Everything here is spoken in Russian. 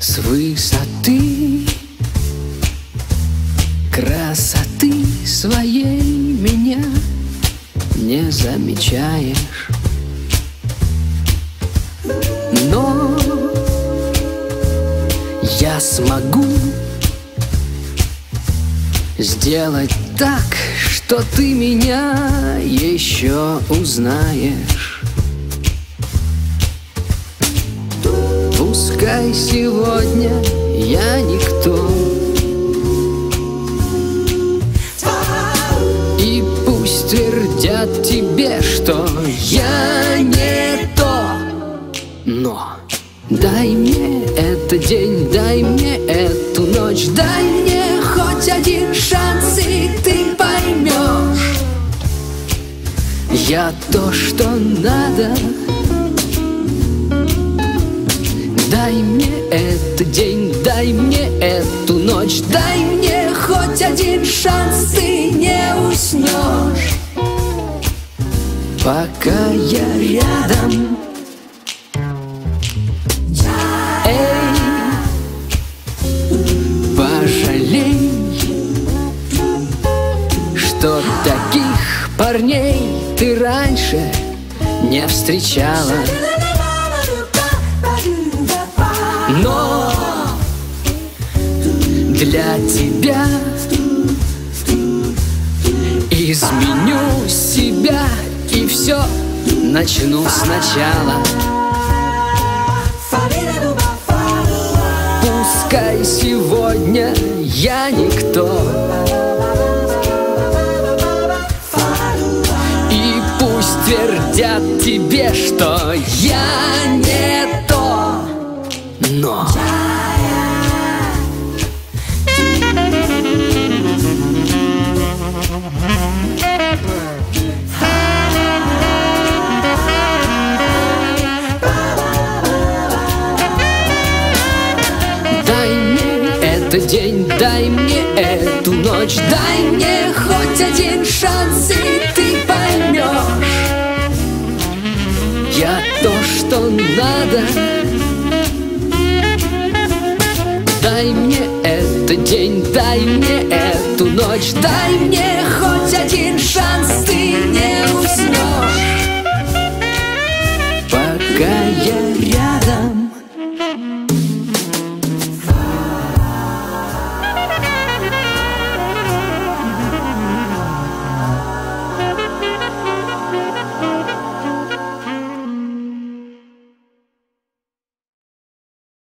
с высоты красоты своей меня не замечаешь. Но я смогу сделать так, что ты меня еще узнаешь. Пускай сегодня я никто, и пусть твердят тебе, что я не то, но дай мне этот день, дай мне эту ночь, дай мне хоть один шанс, и ты поймешь. Я то, что надо. Ночь, дай мне хоть один шанс, ты не уснешь. Пока я рядом. Эй, пожалей, что таких парней ты раньше не встречала. Для тебя. Изменю себя и все начну сначала. Пускай сегодня я никто. И пусть твердят тебе, что я не то. Но день, дай мне эту ночь, дай мне хоть один шанс, и ты поймешь. Я то, что надо. Дай мне этот день, дай мне эту ночь, дай мне хоть один шанс, ты не уснешь. Пока